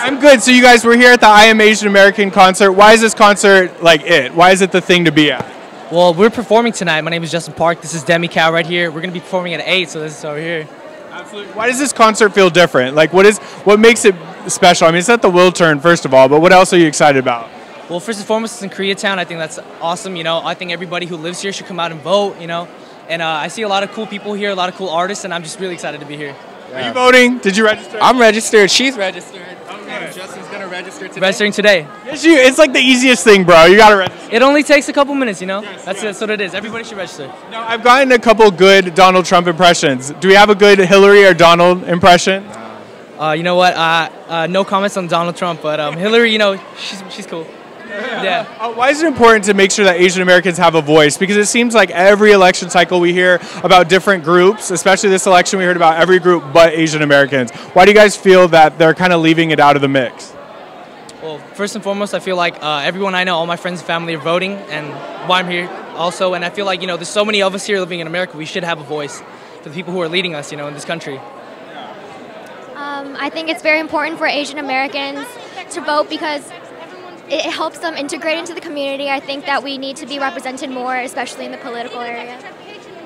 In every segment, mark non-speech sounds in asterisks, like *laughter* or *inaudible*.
I'm good. So you guys were here at the I Am Asian American concert. Why is this concert like it? Why is it the thing to be at? Well, we're performing tonight. My name is Justin Park. This is Demi Cow right here. We're gonna be performing at eight, so this is over here. Absolutely. Why does this concert feel different? Like, what is what makes it special? I mean, it's at the Wiltern first of all, but what else are you excited about? Well, first and foremost, it's in Koreatown. I think that's awesome. You know, I think everybody who lives here should come out and vote. You know, and uh, I see a lot of cool people here, a lot of cool artists, and I'm just really excited to be here. Are you voting? Did you register? I'm registered. She's registered. Okay. Justin's gonna register today. Registering today. Yes, you. It's like the easiest thing, bro. You gotta register. It only takes a couple minutes. You know, that's it that's what it is. Everybody should register. Now, I've gotten a couple good Donald Trump impressions. Do we have a good Hillary or Donald impression? Uh, you know what? Uh, uh, no comments on Donald Trump, but um, Hillary, you know, she's she's cool. Yeah. Uh, why is it important to make sure that Asian Americans have a voice? Because it seems like every election cycle we hear about different groups, especially this election we heard about every group but Asian Americans. Why do you guys feel that they're kind of leaving it out of the mix? Well, first and foremost, I feel like uh, everyone I know, all my friends and family are voting, and why I'm here also. And I feel like you know, there's so many of us here living in America. We should have a voice for the people who are leading us, you know, in this country. Um, I think it's very important for Asian Americans to vote because it helps them integrate into the community. I think that we need to be represented more, especially in the political area.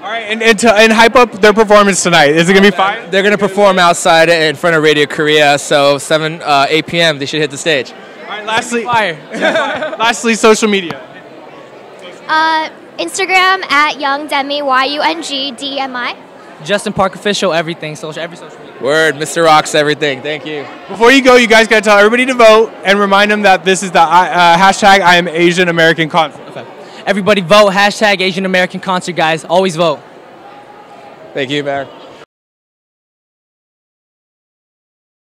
All right, and, and, to, and hype up their performance tonight. Is it going to be fine? They're gonna perform outside in front of Radio Korea. So 7, uh, 8 p.m. They should hit the stage. All right, lastly, Fire. *laughs* lastly, social media. Uh, Instagram at Yung Demi Y U N G D M I. Justin Park official, everything, social, every social media. Word, Mr. Rocks, everything. Thank you. Before you go, you guys got to tell everybody to vote and remind them that this is the uh, hashtag I am Asian American concert. Okay. Everybody vote. Hashtag Asian American concert, guys. Always vote. Thank you, Mayor.